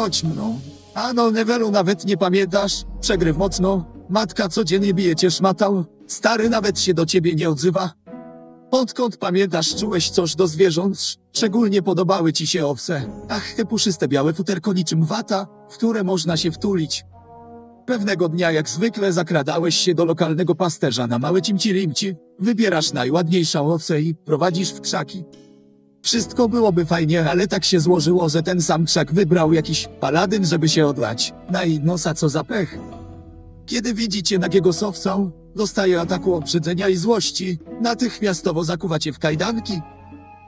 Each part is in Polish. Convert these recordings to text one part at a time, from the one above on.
mocno. A no, Nevelu nawet nie pamiętasz? Przegryw mocno. Matka codziennie bije cię szmatał. Stary nawet się do ciebie nie odzywa. Odkąd pamiętasz, czułeś coś do zwierząt? Szczególnie podobały ci się owce. Ach, te puszyste białe futerko niczym wata, w które można się wtulić. Pewnego dnia, jak zwykle, zakradałeś się do lokalnego pasterza na małe cimci-limci, wybierasz najładniejszą owcę i prowadzisz w krzaki. Wszystko byłoby fajnie, ale tak się złożyło, że ten sam krzak wybrał jakiś paladyn, żeby się odlać. Na i nosa co za pech. Kiedy widzicie nagiego sowcą, dostaje ataku obrzydzenia i złości. Natychmiastowo zakuwacie w kajdanki.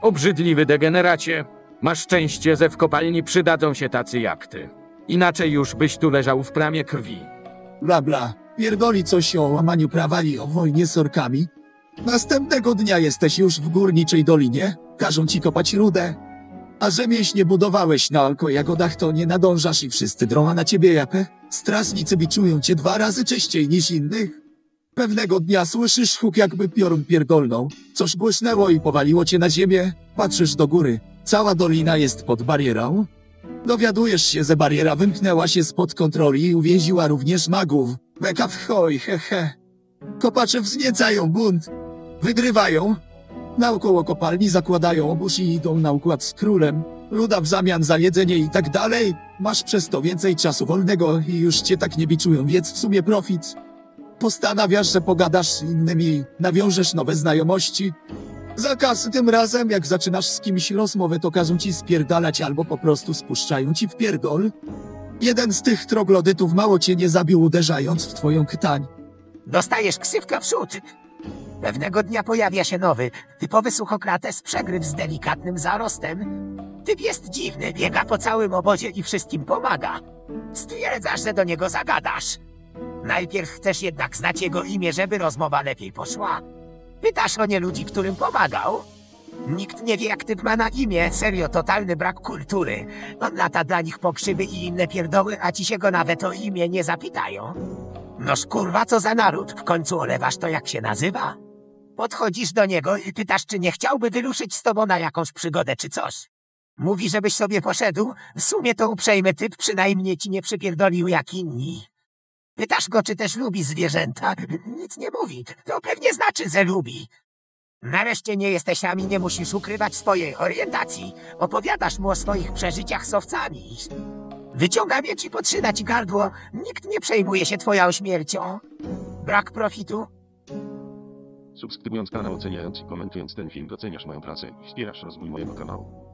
Obrzydliwy degeneracie. Masz szczęście, że w kopalni przydadzą się tacy jak ty. Inaczej już byś tu leżał w plamie krwi. Bla bla. Pierdoli coś o łamaniu prawa i o wojnie z orkami. Następnego dnia jesteś już w górniczej dolinie. Każą ci kopać rudę. A że mięśnie budowałeś na alkojagodach, to nie nadążasz i wszyscy drą na ciebie japę. Strażnicy biczują cię dwa razy częściej niż innych. Pewnego dnia słyszysz huk jakby piorun pierdolną. Coś błysnęło i powaliło cię na ziemię. Patrzysz do góry. Cała dolina jest pod barierą. Dowiadujesz się, że bariera wymknęła się spod kontroli i uwięziła również magów. Beka w choj, he he. Kopacze wzniecają bunt. Wygrywają. Naokoło kopalni zakładają obóz i idą na układ z królem. Ruda w zamian za jedzenie i tak dalej. Masz przez to więcej czasu wolnego i już cię tak nie biczują, więc w sumie profit. Postanawiasz, że pogadasz z innymi, nawiążesz nowe znajomości. Za każdym razem, jak zaczynasz z kimś rozmowę, to każą ci spierdalać albo po prostu spuszczają ci w pierdol. Jeden z tych troglodytów mało cię nie zabił, uderzając w twoją ktań. Dostajesz ksywkę w przód. Pewnego dnia pojawia się nowy, typowy suchokrates przegryw z delikatnym zarostem. Typ jest dziwny, biega po całym obozie i wszystkim pomaga. Stwierdzasz, że do niego zagadasz. Najpierw chcesz jednak znać jego imię, żeby rozmowa lepiej poszła. Pytasz o nie ludzi, którym pomagał. Nikt nie wie, jak typ ma na imię. Serio, totalny brak kultury. On lata dla nich pokrzywy i inne pierdoły, a ci się go nawet o imię nie zapytają. Noż kurwa, co za naród? W końcu olewasz to, jak się nazywa? Podchodzisz do niego i pytasz, czy nie chciałby wyruszyć z tobą na jakąś przygodę czy coś. Mówi, żebyś sobie poszedł. W sumie to uprzejmy typ przynajmniej ci nie przypierdolił jak inni. Pytasz go, czy też lubi zwierzęta. Nic nie mówi. To pewnie znaczy, że lubi. Nareszcie nie jesteś sam i nie musisz ukrywać swojej orientacji. Opowiadasz mu o swoich przeżyciach z owcami. Wyciąga miecz i potrzyna ci gardło. Nikt nie przejmuje się twoją śmiercią. Brak profitu? Subskrybując kanał, oceniając i komentując ten film doceniasz moją pracę i wspierasz rozwój mojego kanału.